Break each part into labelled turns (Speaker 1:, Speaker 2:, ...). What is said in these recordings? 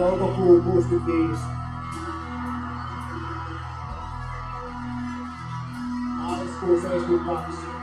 Speaker 1: Volta pro Augusto que fez. As posições do Pacto.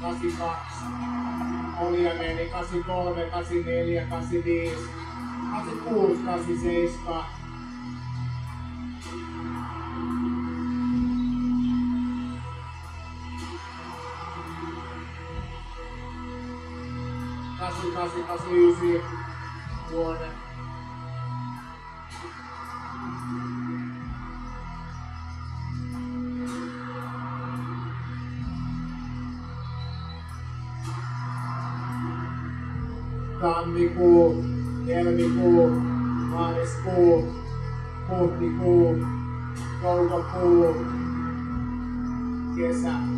Speaker 1: 82, Oljameni, 83, 84, 85, 86, 87, kasi kasi kasi ysi vuoden. cool, Gavin be cool, Ron is cool, Wolf be cool, Gorga cool. Yes, sir.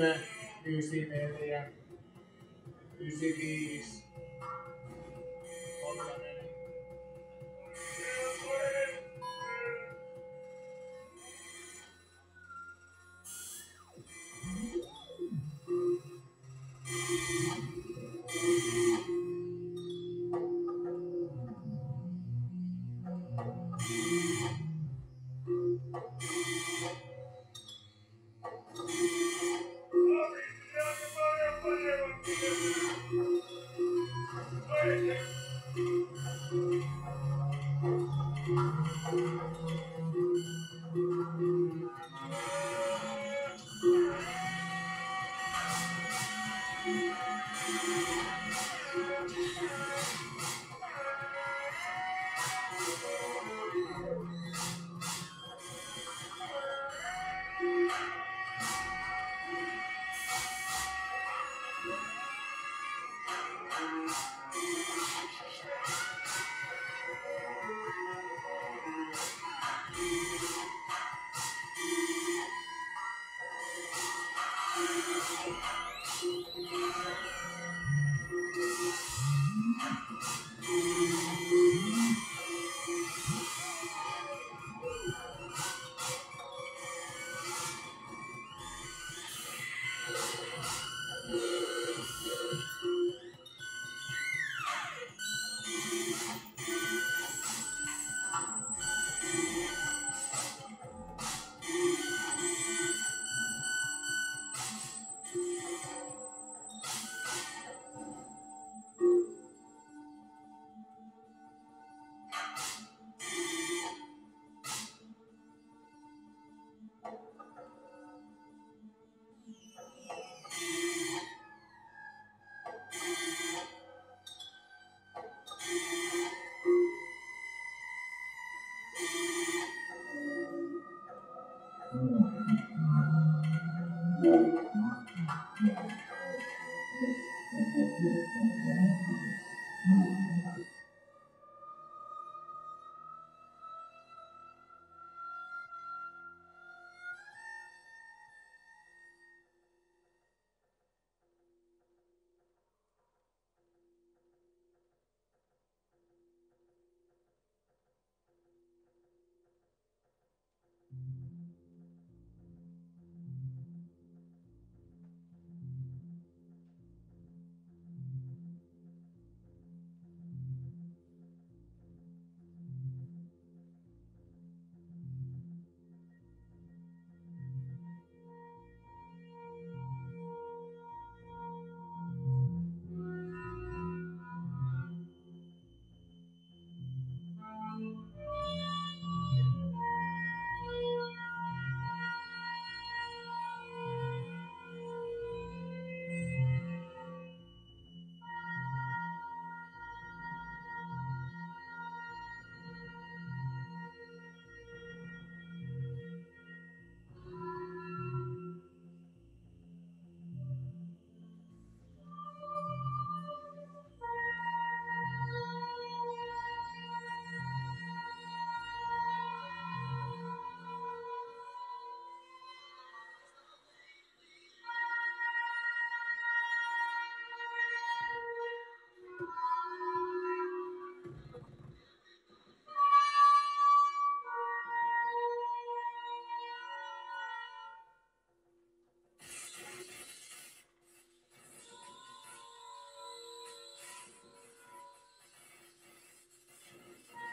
Speaker 1: Ysi kolme, ysi neljä, ysi viisi,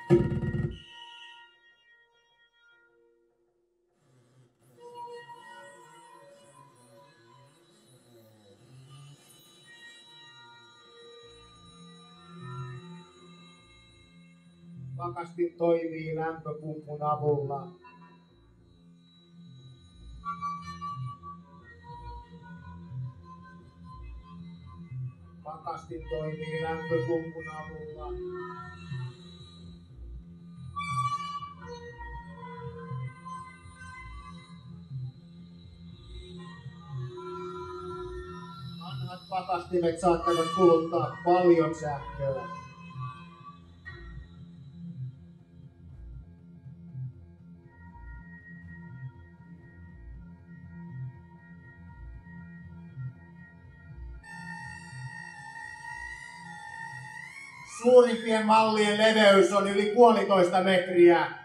Speaker 1: Pakastin toimii lämpöpumpun avulla. Pakastin toimii lämpöpumpun avulla. Pakastimet saattavat kuluttaa paljon sähköä. Suurimpien mallien leveys on yli puolitoista metriä.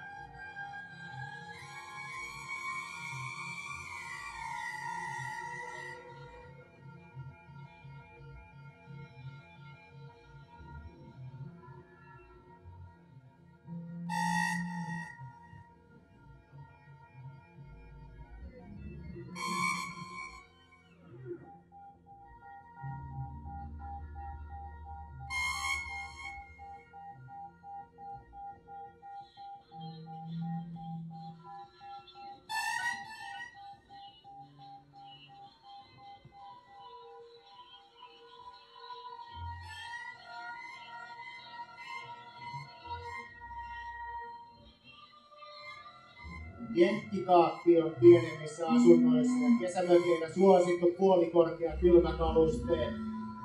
Speaker 1: Jenkkikaappi on pienemmissä asunnoissa ja kesämökeillä suosittu puolikorkea kylmäkaluste,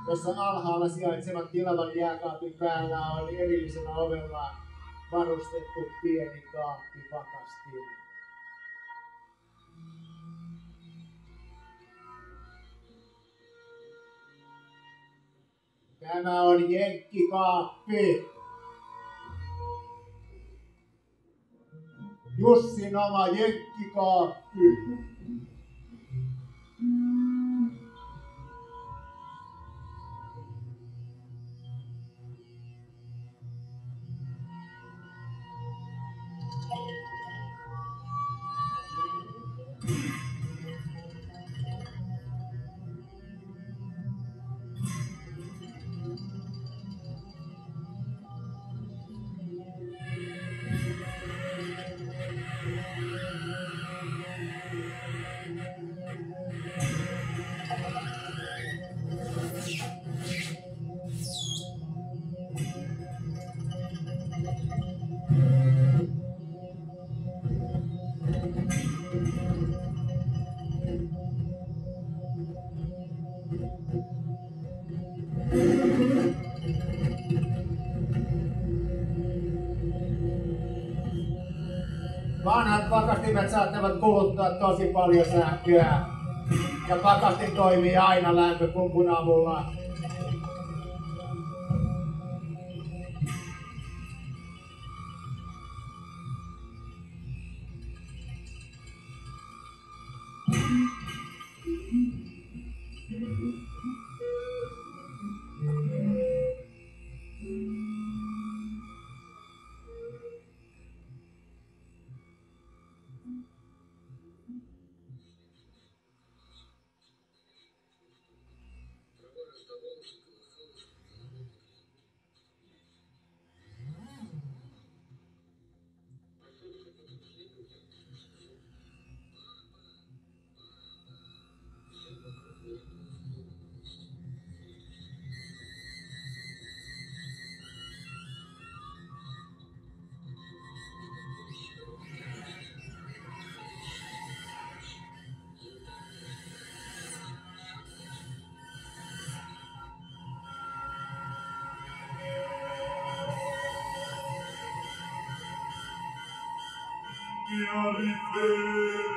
Speaker 1: jossa alhaalla sijaitsevan tilavan jääkaapin päällä on erillisellä ovella varustettu pieni kaappi pakastin. Tämä on jenkkikaappi. Jussin oma jenkkikaappi. Vanhat pakastimet saattavat kuluttaa tosi paljon sähköä. Ja pakastin toimii aina lämpöpumpun avulla. I'll be there.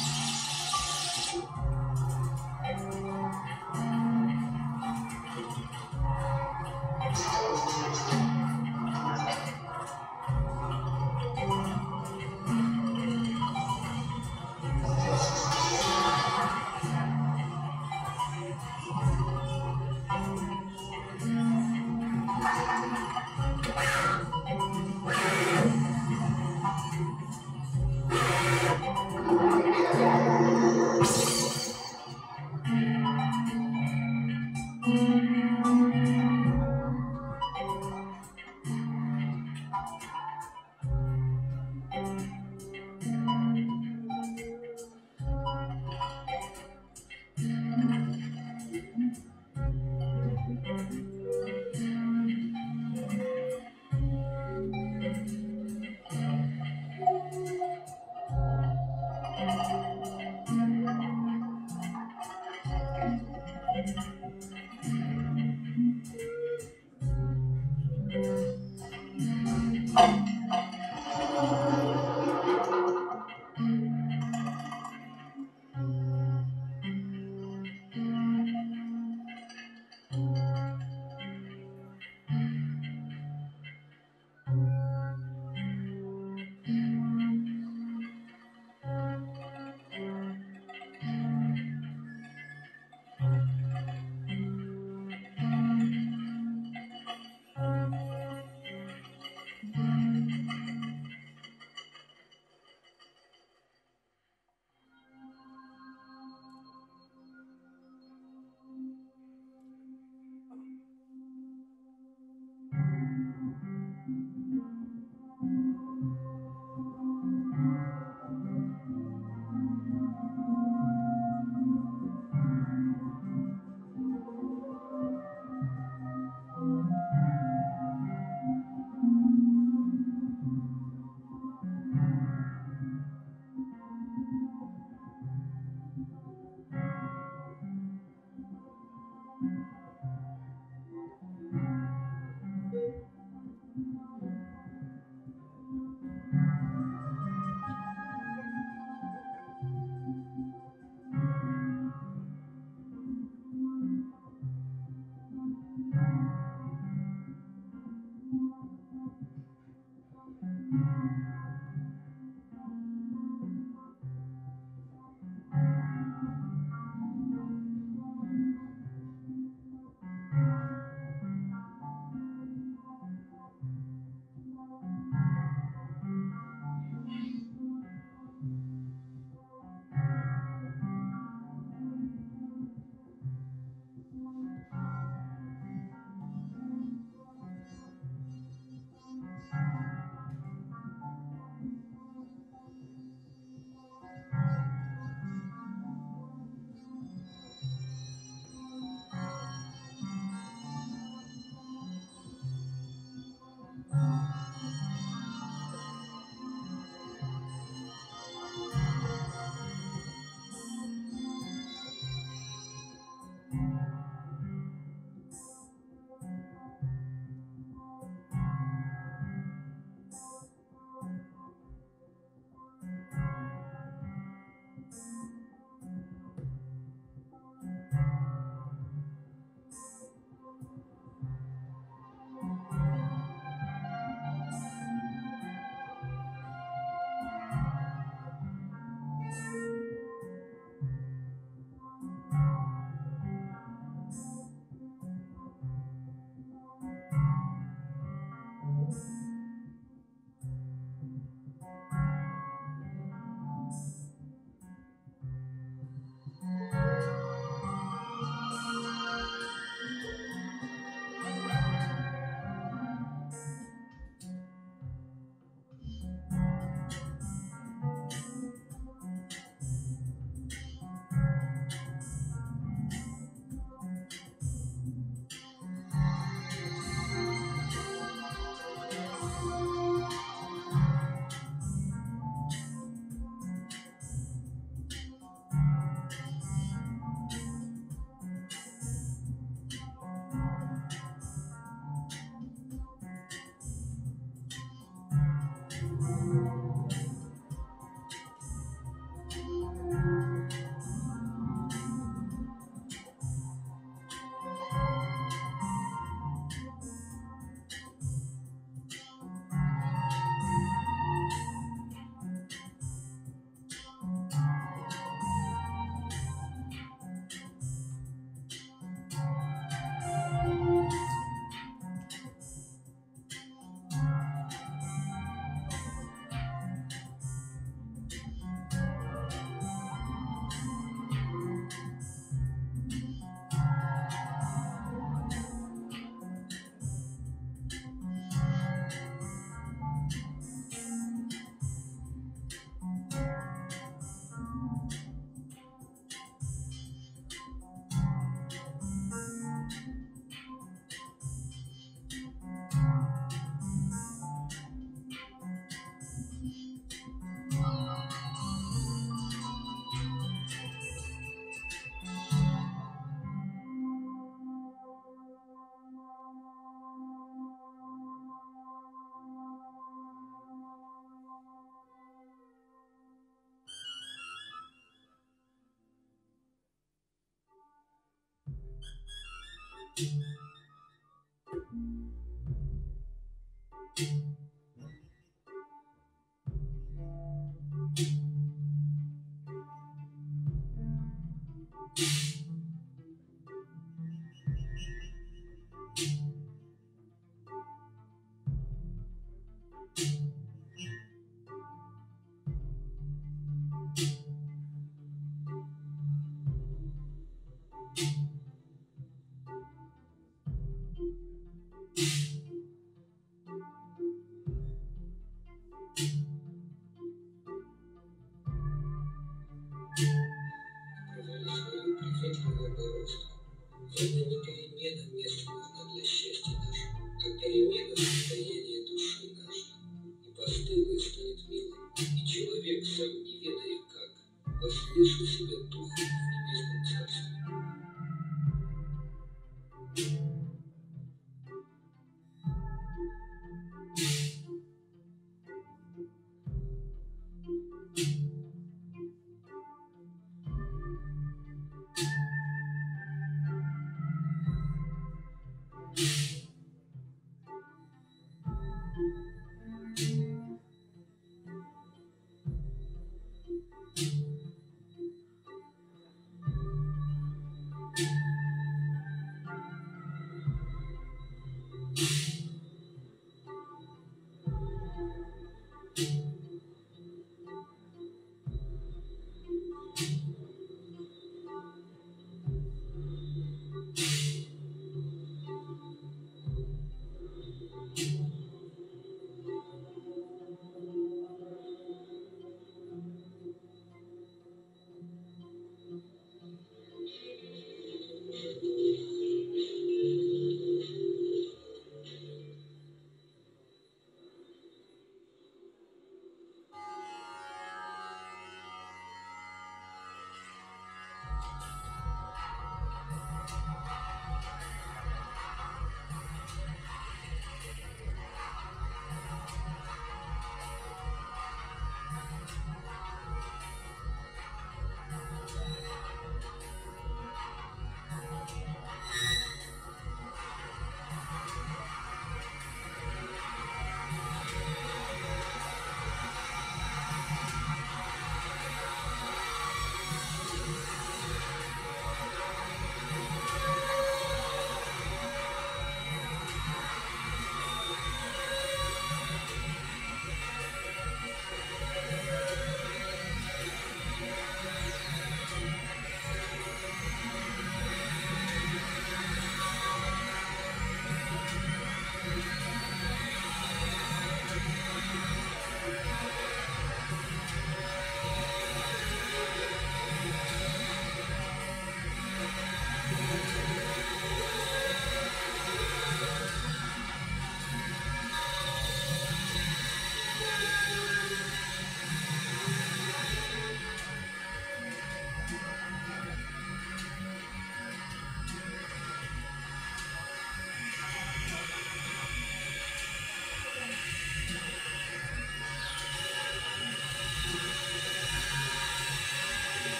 Speaker 1: нужно для счастья даже как перемена состоянии.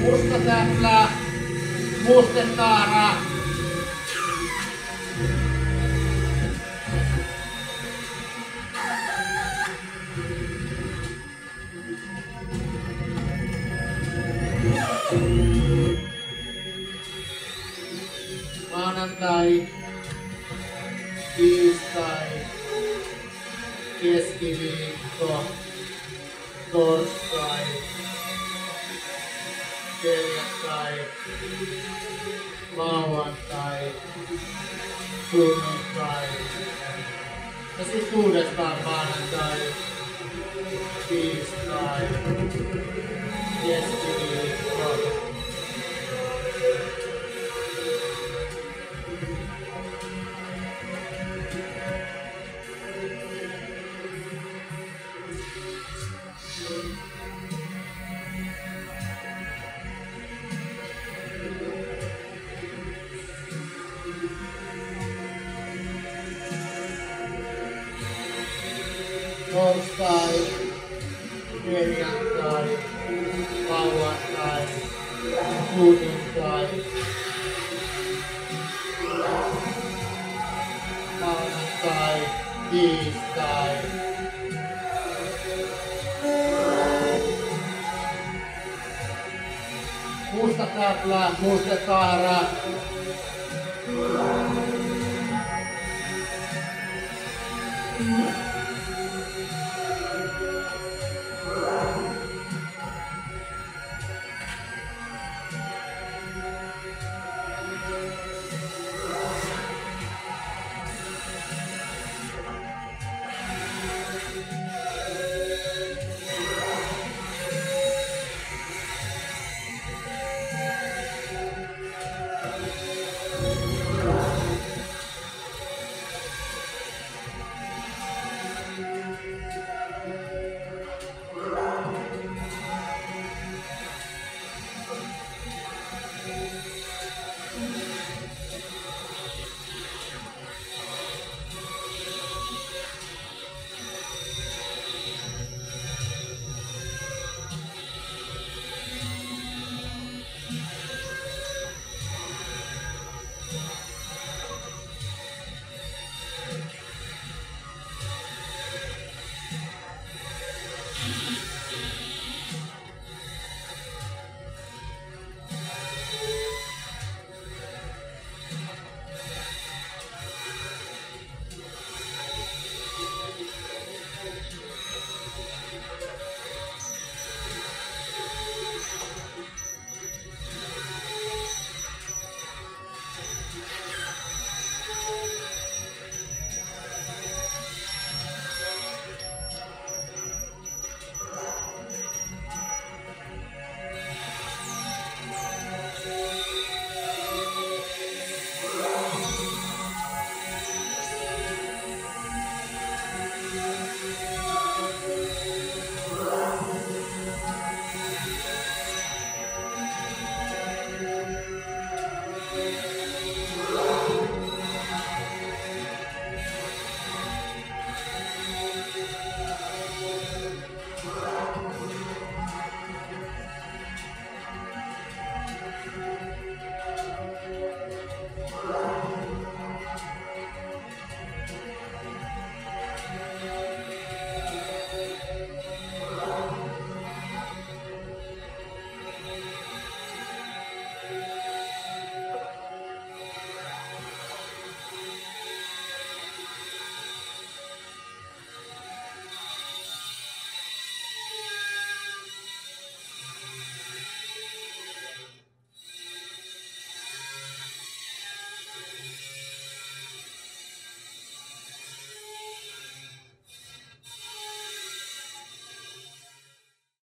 Speaker 1: Musta täplä, mustetaara. Maanantai, tiistai, perjantai, lauantai, sunnuntai, maanantai, tiistai. Musta täplää,